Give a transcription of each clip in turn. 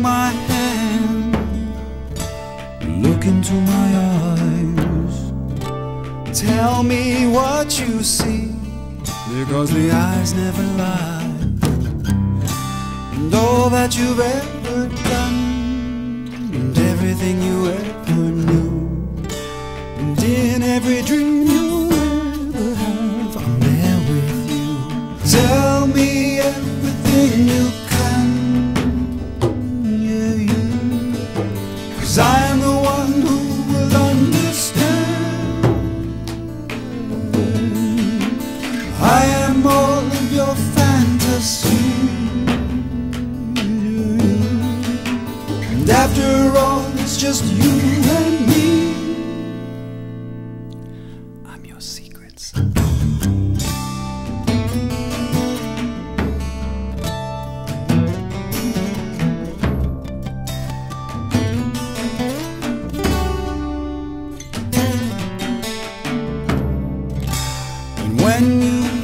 my hand, look into my eyes. Tell me what you see, because the eyes never lie. And all that you've ever done, and everything you ever And after all, it's just you and me. I'm your secrets. And when you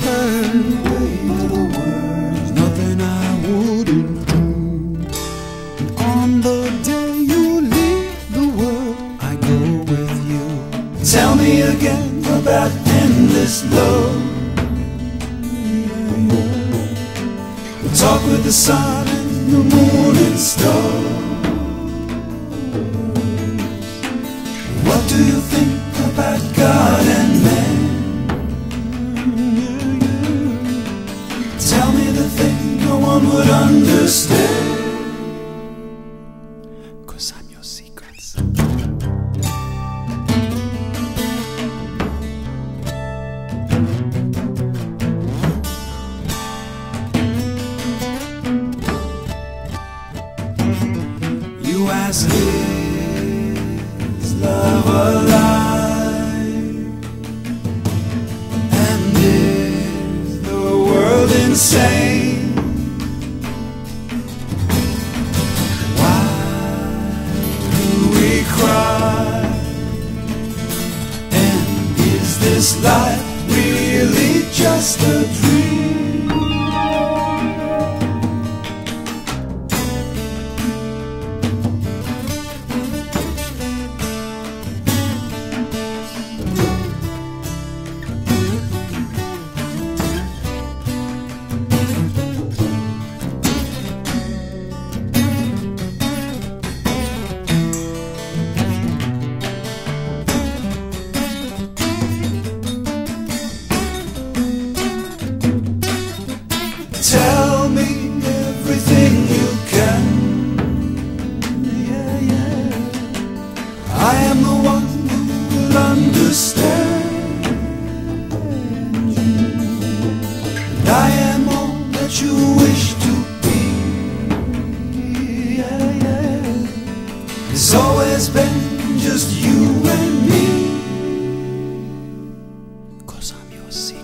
me again about endless love. We'll talk with the sun and the moon and stars. What do you think about God and man? Tell me the thing no one would understand. You ask is love alive? And is the world insane? Why do we cry? And is this life really just a dream? It's always been just you and me. Cause I'm your seed.